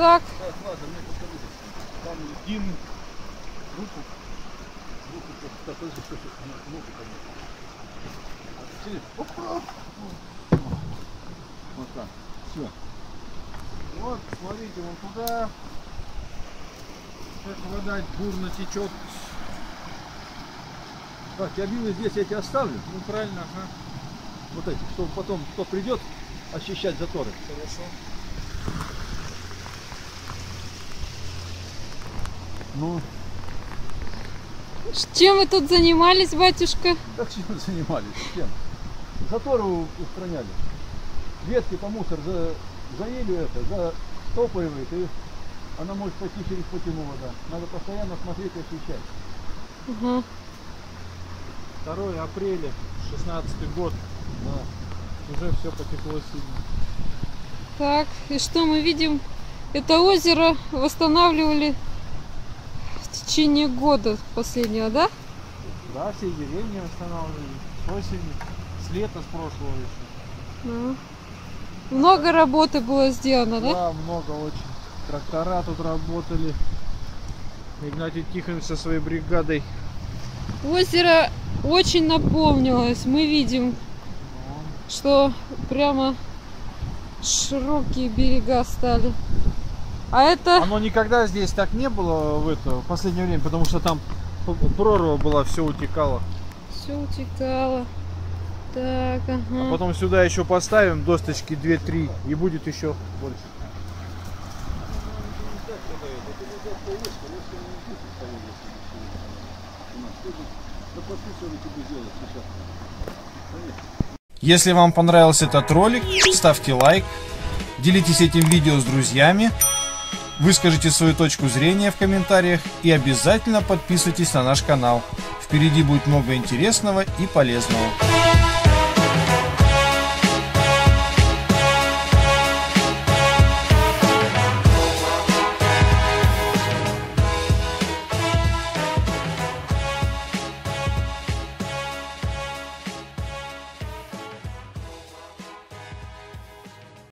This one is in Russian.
Так, Так, ладно, мне покажи. Там Дин руку. Руку так, так, подожди, что тут? Ну, Ногу ко мне. Через- Опа! Вот так. Все. Вот, смотрите, вон туда. Сейчас вода бурно течет. Так, я бил здесь эти оставлю. Ну правильно, ага. Вот эти, чтобы потом кто придет очищать заторы. Хорошо. Ну, чем вы тут занимались, батюшка? как чем занимались? Чем? Заторы устраняли. Ветки по мусор за, заели это, затопливает, и она может пойти через потяну вода. Надо постоянно смотреть и освещать. Ага. 2 апреля, 16 год. Да. Уже все потекло сильно. Так, и что мы видим? Это озеро восстанавливали течение года последнего, да? Да, все деревни восстанавливали. С осени, с лета, с прошлого еще. Ну. Много работы было сделано, да? Да, много очень. Трактора тут работали. Игнатий Тихонович со своей бригадой. Озеро очень наполнилось. Мы видим, что прямо широкие берега стали. А это Оно никогда здесь так не было в это в последнее время, потому что там прорва была, все утекало. все утекало. Так, А ага. потом сюда еще поставим досточки 2-3 и будет еще больше. Если вам понравился этот ролик, ставьте лайк, делитесь этим видео с друзьями, выскажите свою точку зрения в комментариях и обязательно подписывайтесь на наш канал. Впереди будет много интересного и полезного.